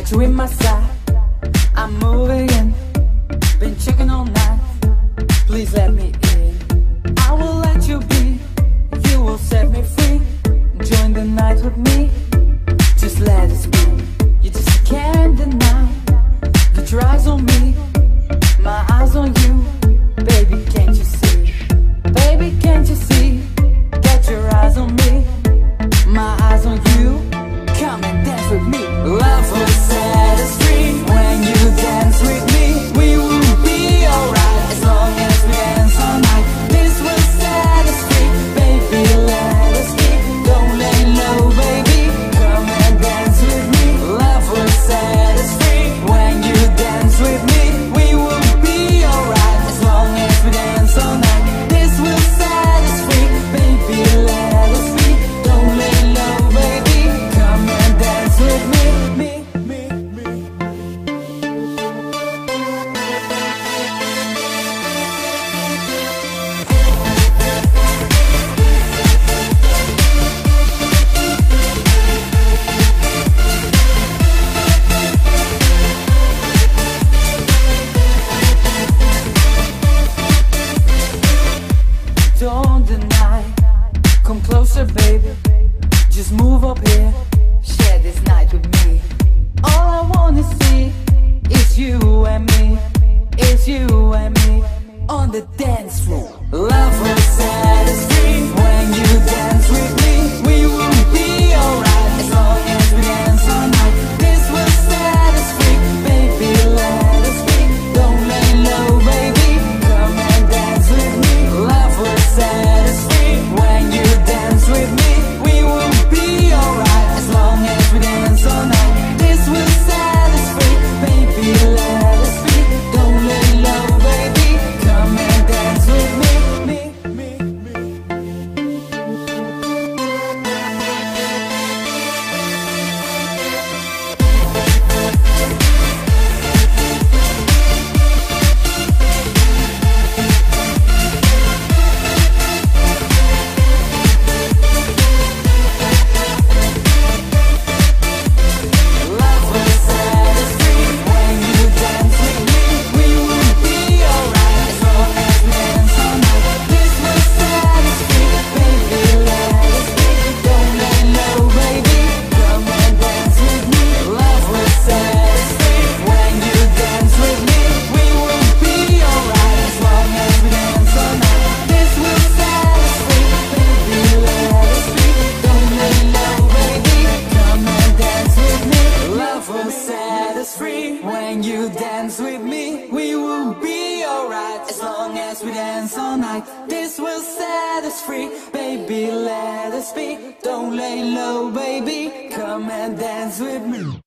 Got you in my sight. I'm moving in. Been checking all night. Please let me in. I will let you be. You will set me free. Join the night with me. closer, baby. Just move up here. Share this night with me. All I wanna see is you and me. Is you and me on the dance floor. Love. As long as we dance all night This will set us free. Baby, let us be. Don't lay low, baby. Come and dance with me.